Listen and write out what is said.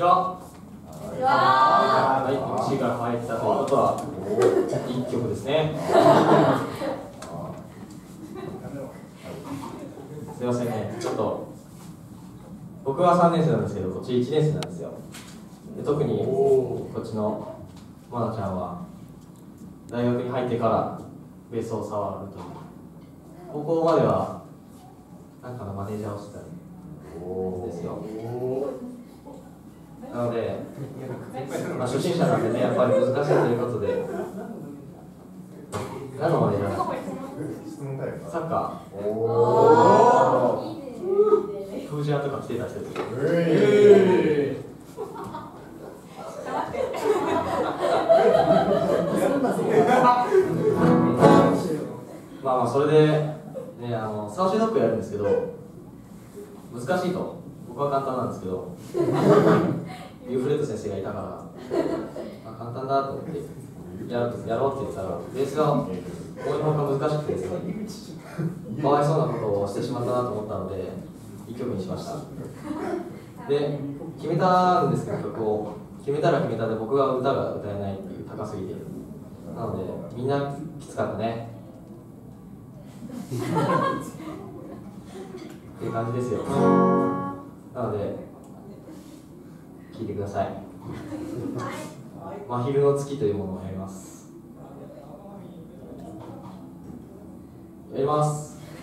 ちは。はい、入ったということは、一曲ですね。すみませんね、ちょっと、僕は3年生なんですけど、こっち1年生なんですよ。で特に、こっちのまなちゃんは、大学に入ってからベースを触るという。高校までは、なんかのマネージャーをしてたんですよ。なので、まあ、初心者なんでね、やっぱり難しいということで、何のマネージャーサッカー。フージャーとか来てた人ですよ。まあまあそれで、ね、あのサウシードッグやるんですけど難しいと。僕は簡単なんですけどユーフレット先生がいたから、まあ、簡単だと思ってやるやろうって言ったらベースが思いのほか難しくてですね かわいそうなことをしてしまったなと思ったので一曲にしました。で決めたんですけど曲を。決めたら決めたで僕が歌が歌えないっていう高すぎて。なのでみんなきつかったね。っていう感じですよ。なので聞いてください。真昼の月というものをやります。やります「